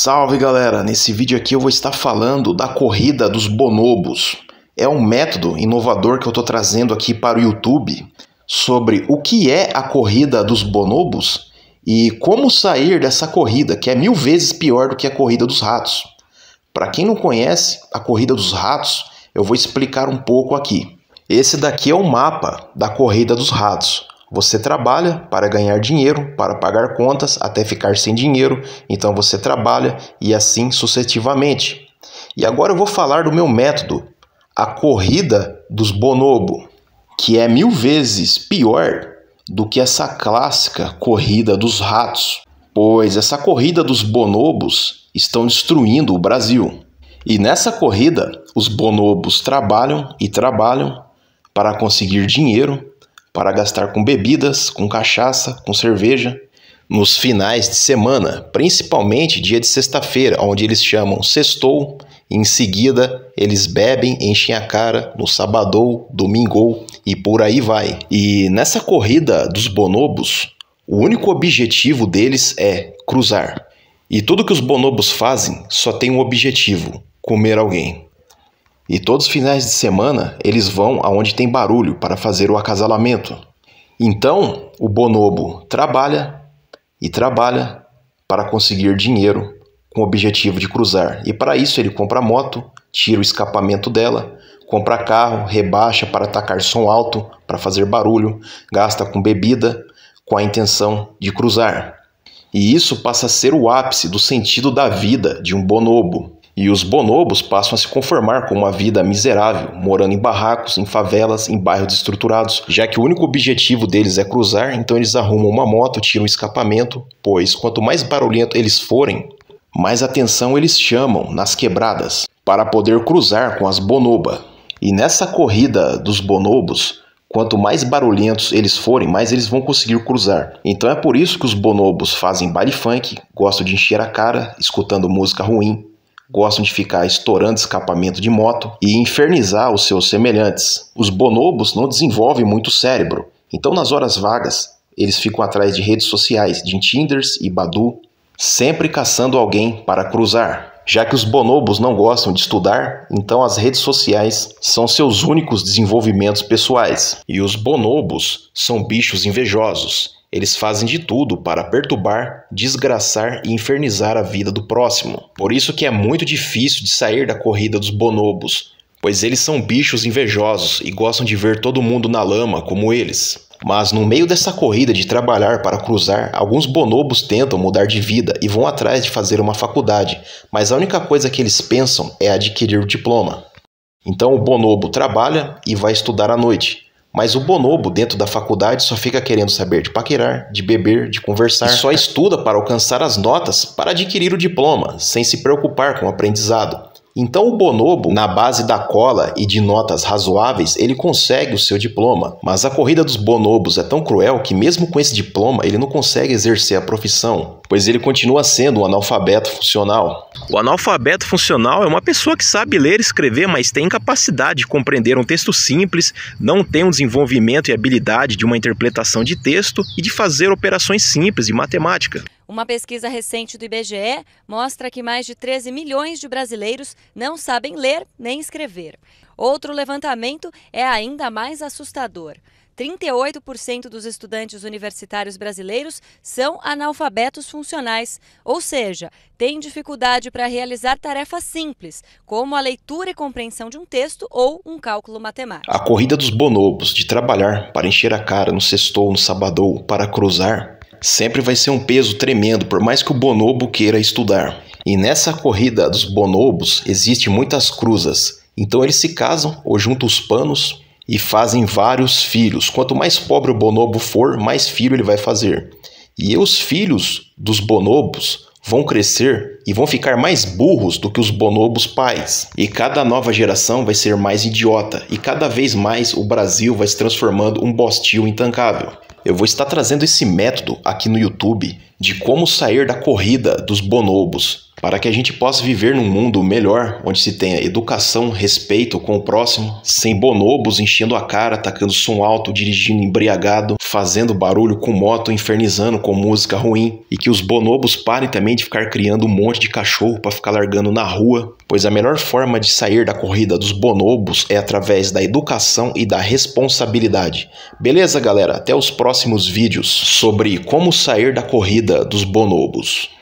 Salve galera! Nesse vídeo aqui eu vou estar falando da corrida dos bonobos. É um método inovador que eu estou trazendo aqui para o YouTube sobre o que é a corrida dos bonobos e como sair dessa corrida, que é mil vezes pior do que a corrida dos ratos. Para quem não conhece a corrida dos ratos, eu vou explicar um pouco aqui. Esse daqui é o mapa da corrida dos ratos. Você trabalha para ganhar dinheiro, para pagar contas até ficar sem dinheiro, então você trabalha e assim sucessivamente. E agora eu vou falar do meu método, a corrida dos bonobo, que é mil vezes pior do que essa clássica corrida dos ratos, pois essa corrida dos bonobos estão destruindo o Brasil. E nessa corrida, os bonobos trabalham e trabalham para conseguir dinheiro para gastar com bebidas, com cachaça, com cerveja, nos finais de semana, principalmente dia de sexta-feira, onde eles chamam sextou, em seguida eles bebem, enchem a cara no sabadou, domingou e por aí vai. E nessa corrida dos bonobos, o único objetivo deles é cruzar. E tudo que os bonobos fazem só tem um objetivo: comer alguém. E todos os finais de semana eles vão aonde tem barulho para fazer o acasalamento. Então, o bonobo trabalha e trabalha para conseguir dinheiro com o objetivo de cruzar. E para isso ele compra moto, tira o escapamento dela, compra carro, rebaixa para atacar som alto, para fazer barulho, gasta com bebida com a intenção de cruzar. E isso passa a ser o ápice do sentido da vida de um bonobo. E os bonobos passam a se conformar com uma vida miserável, morando em barracos, em favelas, em bairros estruturados, já que o único objetivo deles é cruzar, então eles arrumam uma moto, tiram escapamento, pois quanto mais barulhento eles forem, mais atenção eles chamam nas quebradas para poder cruzar com as bonoba. E nessa corrida dos bonobos, quanto mais barulhentos eles forem, mais eles vão conseguir cruzar. Então é por isso que os bonobos fazem baile funk, gostam de encher a cara, escutando música ruim, gostam de ficar estourando escapamento de moto e infernizar os seus semelhantes. Os bonobos não desenvolvem muito cérebro, então nas horas vagas eles ficam atrás de redes sociais, de Tinders e Badu, sempre caçando alguém para cruzar. Já que os bonobos não gostam de estudar, então as redes sociais são seus únicos desenvolvimentos pessoais. E os bonobos são bichos invejosos. Eles fazem de tudo para perturbar, desgraçar e infernizar a vida do próximo. Por isso que é muito difícil de sair da corrida dos bonobos, pois eles são bichos invejosos e gostam de ver todo mundo na lama como eles. Mas no meio dessa corrida de trabalhar para cruzar, alguns bonobos tentam mudar de vida e vão atrás de fazer uma faculdade, mas a única coisa que eles pensam é adquirir o diploma. Então o bonobo trabalha e vai estudar à noite, mas o bonobo dentro da faculdade só fica querendo saber de paquerar, de beber, de conversar. E só estuda para alcançar as notas para adquirir o diploma, sem se preocupar com o aprendizado. Então o bonobo, na base da cola e de notas razoáveis, ele consegue o seu diploma. Mas a corrida dos bonobos é tão cruel que mesmo com esse diploma ele não consegue exercer a profissão, pois ele continua sendo um analfabeto funcional. O analfabeto funcional é uma pessoa que sabe ler e escrever, mas tem incapacidade de compreender um texto simples, não tem um desenvolvimento e habilidade de uma interpretação de texto e de fazer operações simples de matemática. Uma pesquisa recente do IBGE mostra que mais de 13 milhões de brasileiros não sabem ler nem escrever. Outro levantamento é ainda mais assustador. 38% dos estudantes universitários brasileiros são analfabetos funcionais, ou seja, têm dificuldade para realizar tarefas simples, como a leitura e compreensão de um texto ou um cálculo matemático. A corrida dos bonobos de trabalhar para encher a cara no sextou, no sabadou, para cruzar, sempre vai ser um peso tremendo, por mais que o bonobo queira estudar. E nessa corrida dos bonobos existe muitas cruzas. Então eles se casam ou juntam os panos e fazem vários filhos. Quanto mais pobre o bonobo for, mais filho ele vai fazer. E os filhos dos bonobos vão crescer e vão ficar mais burros do que os bonobos pais. E cada nova geração vai ser mais idiota, e cada vez mais o Brasil vai se transformando um bostil intancável. Eu vou estar trazendo esse método aqui no YouTube de como sair da corrida dos bonobos. Para que a gente possa viver num mundo melhor, onde se tenha educação, respeito com o próximo, sem bonobos enchendo a cara, tacando som alto, dirigindo embriagado, fazendo barulho com moto, infernizando com música ruim, e que os bonobos parem também de ficar criando um monte de cachorro para ficar largando na rua, pois a melhor forma de sair da corrida dos bonobos é através da educação e da responsabilidade. Beleza, galera? Até os próximos vídeos sobre como sair da corrida dos bonobos.